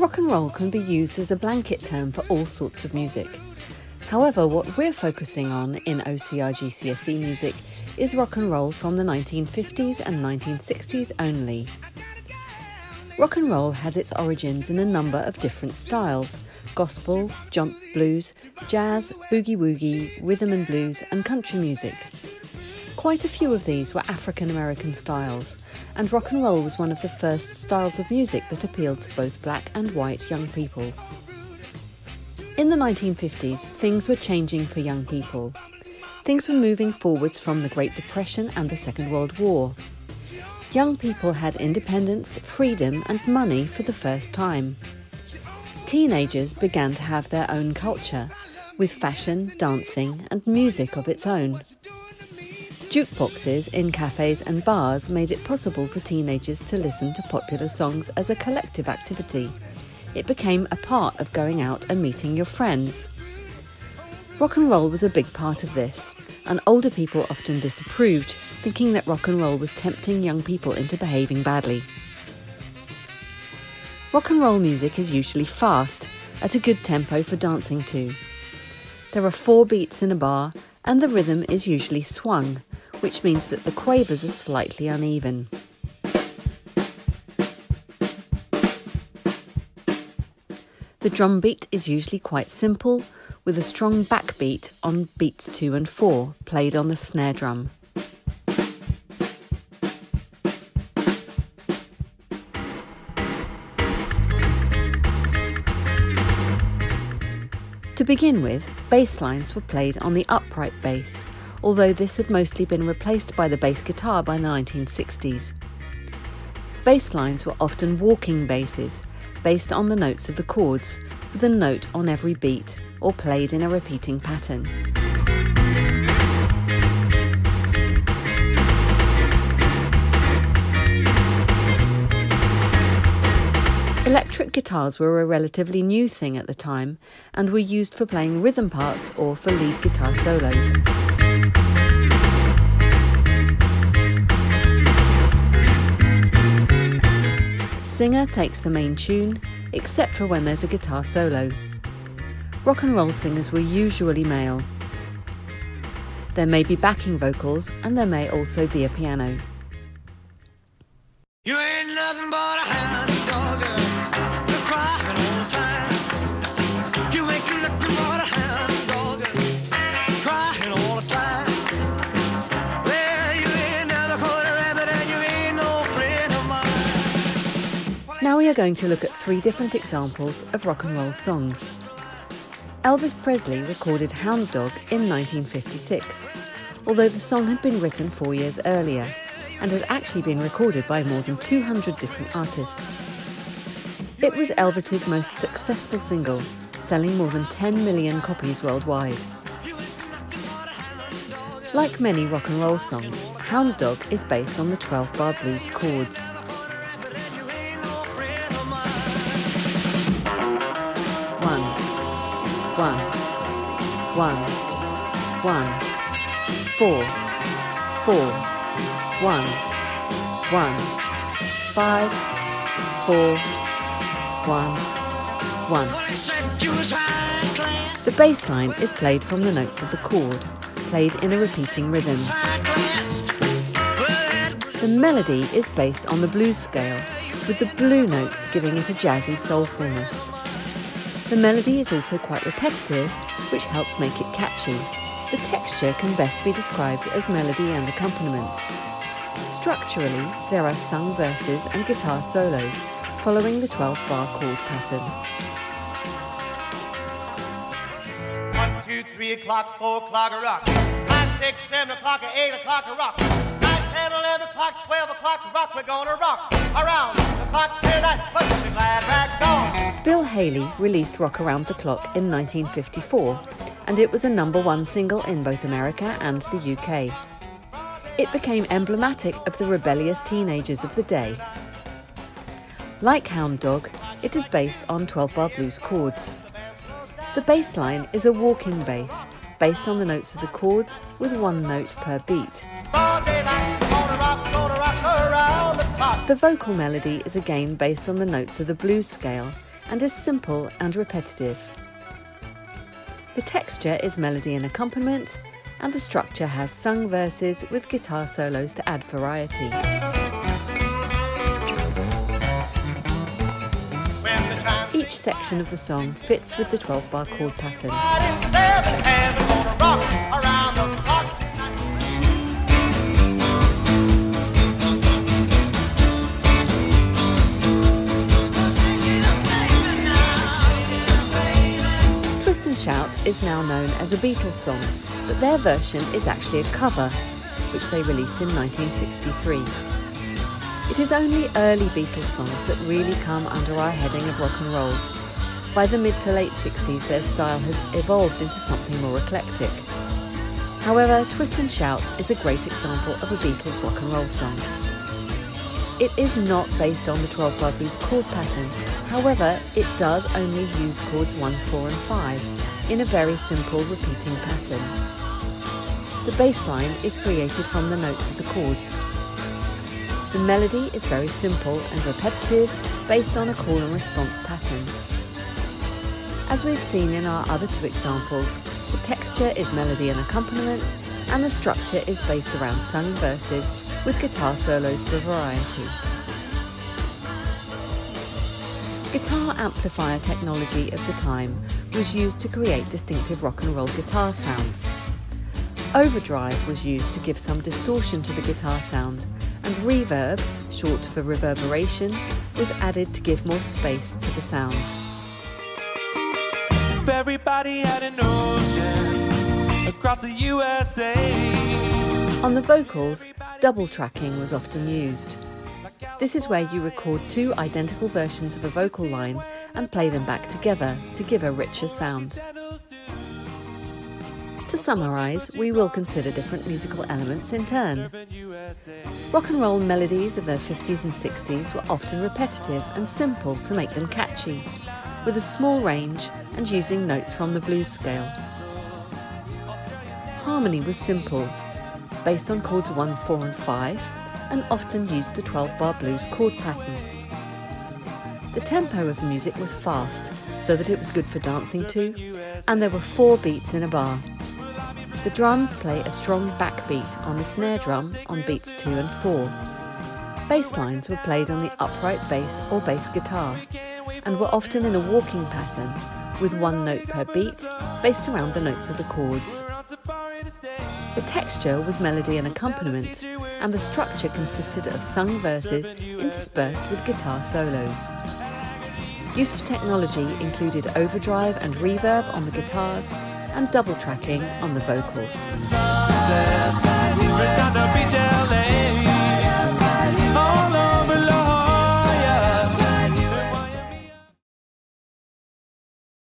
Rock and roll can be used as a blanket term for all sorts of music. However, what we're focusing on in OCR GCSE music is rock and roll from the 1950s and 1960s only. Rock and roll has its origins in a number of different styles gospel, jump blues, jazz, boogie woogie, rhythm and blues, and country music. Quite a few of these were African American styles, and rock and roll was one of the first styles of music that appealed to both black and white young people. In the 1950s, things were changing for young people. Things were moving forwards from the Great Depression and the Second World War. Young people had independence, freedom, and money for the first time. Teenagers began to have their own culture, with fashion, dancing, and music of its own. Jukeboxes in cafes and bars made it possible for teenagers to listen to popular songs as a collective activity. It became a part of going out and meeting your friends. Rock and roll was a big part of this, and older people often disapproved, thinking that rock and roll was tempting young people into behaving badly. Rock and roll music is usually fast, at a good tempo for dancing to. There are four beats in a bar, and the rhythm is usually swung, which means that the quavers are slightly uneven. The drum beat is usually quite simple, with a strong backbeat on beats 2 and 4, played on the snare drum. To begin with, bass lines were played on the upright bass, although this had mostly been replaced by the bass guitar by the 1960s. Bass lines were often walking basses, based on the notes of the chords, with a note on every beat, or played in a repeating pattern. Electric guitars were a relatively new thing at the time and were used for playing rhythm parts or for lead guitar solos. singer takes the main tune, except for when there's a guitar solo. Rock and roll singers were usually male. There may be backing vocals, and there may also be a piano. Now we are going to look at three different examples of rock and roll songs. Elvis Presley recorded Hound Dog in 1956, although the song had been written four years earlier and had actually been recorded by more than 200 different artists. It was Elvis's most successful single, selling more than 10 million copies worldwide. Like many rock and roll songs, Hound Dog is based on the 12 bar blues chords. One, one, one, four, four, one, one, five, four, one, one. The bass line is played from the notes of the chord, played in a repeating rhythm. The melody is based on the blues scale, with the blue notes giving it a jazzy soulfulness. The melody is also quite repetitive, which helps make it catchy. The texture can best be described as melody and accompaniment. Structurally, there are sung verses and guitar solos, following the 12 bar chord pattern. One, two, three o'clock, four o'clock, rock. Five, six, seven o'clock, eight o'clock, rock. Nine, ten, eleven o'clock, twelve o'clock, rock. We're gonna rock around the clock tonight. Put your glad rags on. Bill Haley released Rock Around the Clock in 1954, and it was a number one single in both America and the UK. It became emblematic of the rebellious teenagers of the day. Like Hound Dog, it is based on 12 bar blues chords. The bass line is a walking bass, based on the notes of the chords with one note per beat. The vocal melody is again based on the notes of the blues scale and is simple and repetitive. The texture is melody and accompaniment, and the structure has sung verses with guitar solos to add variety. Each section of the song fits with the 12 bar chord pattern. Shout is now known as a Beatles song, but their version is actually a cover, which they released in 1963. It is only early Beatles songs that really come under our heading of rock and roll. By the mid to late 60s, their style has evolved into something more eclectic. However, Twist and Shout is a great example of a Beatles rock and roll song. It is not based on the 12 bar blues chord pattern, however, it does only use chords 1, 4 and 5 in a very simple repeating pattern. The bass line is created from the notes of the chords. The melody is very simple and repetitive based on a call and response pattern. As we've seen in our other two examples, the texture is melody and accompaniment, and the structure is based around sung verses with guitar solos for variety. Guitar amplifier technology of the time was used to create distinctive rock and roll guitar sounds. Overdrive was used to give some distortion to the guitar sound, and reverb, short for reverberation, was added to give more space to the sound. If everybody had an ocean across the USA. On the vocals, double tracking was often used. This is where you record two identical versions of a vocal line and play them back together to give a richer sound. To summarise, we will consider different musical elements in turn. Rock and roll melodies of the 50s and 60s were often repetitive and simple to make them catchy, with a small range and using notes from the blues scale. Harmony was simple, based on chords 1, 4 and 5, and often used the 12 bar blues chord pattern. The tempo of the music was fast, so that it was good for dancing to, and there were four beats in a bar. The drums play a strong backbeat on the snare drum on beats 2 and 4. Bass lines were played on the upright bass or bass guitar, and were often in a walking pattern, with one note per beat, based around the notes of the chords. The texture was melody and accompaniment, and the structure consisted of sung verses interspersed with guitar solos. Use of technology included overdrive and reverb on the guitars and double tracking on the vocals.